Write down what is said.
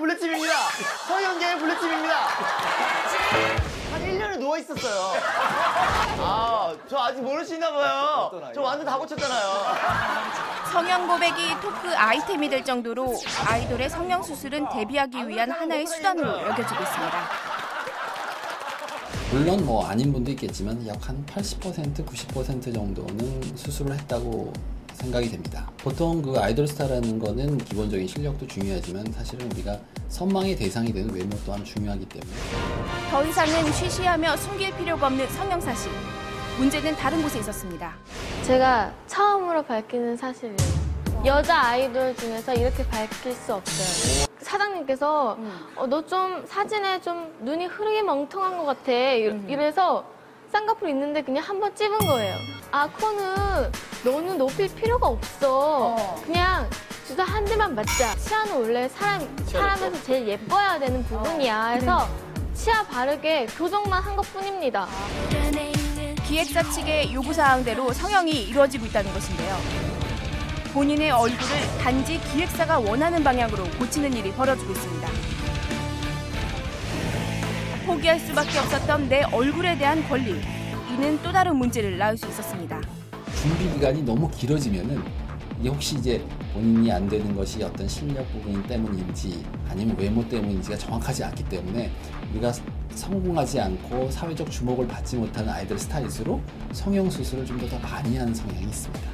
블루칩입니다. 성형계의 블루칩입니다. 한 1년을 누워 있었어요. 아, 저 아직 모르시나 봐요. 저 완전 다 고쳤잖아요. 성형 고백이 토크 아이템이 될 정도로 아이돌의 성형 수술은 데뷔하기 위한 하나의 수단으로 여겨지고 있습니다. 물론 뭐 아닌 분도 있겠지만 약 한 80% 90% 정도는 수술을 했다고 생각이 됩니다. 보통 그 아이돌 스타라는 거는 기본적인 실력도 중요하지만 사실은 우리가 선망의 대상이 되는 외모 또한 중요하기 때문에 더 이상은 쉬쉬하며 숨길 필요가 없는 성형 사실. 문제는 다른 곳에 있었습니다. 제가 처음으로 밝히는 사실이에요. 여자 아이돌 중에서 이렇게 밝힐 수 없어요. 사장님께서 어, 너 좀 사진에 좀 눈이 흐르게 멍텅한 것 같아. 이- 이래서 쌍꺼풀 있는데 그냥 한번 찝은 거예요. 아, 코는 너는 높일 필요가 없어. 그냥 주사 한 대만 맞자. 치아는 원래 사람, 사람에서 제일 예뻐야 되는 부분이야. 해서 치아 바르게 교정만 한 것 뿐입니다. 기획사 측의 요구사항대로 성형이 이루어지고 있다는 것인데요. 본인의 얼굴을 단지 기획사가 원하는 방향으로 고치는 일이 벌어지고 있습니다. 포기할 수밖에 없었던 내 얼굴에 대한 권리. 이는 또 다른 문제를 낳을 수 있었습니다. 준비 기간이 너무 길어지면은 이게 혹시 이제 본인이 안 되는 것이 어떤 실력 부분 때문인지 아니면 외모 때문인지가 정확하지 않기 때문에 우리가 성공하지 않고 사회적 주목을 받지 못하는 아이들 스타일수록 성형 수술을 좀 더 많이 하는 성향이 있습니다.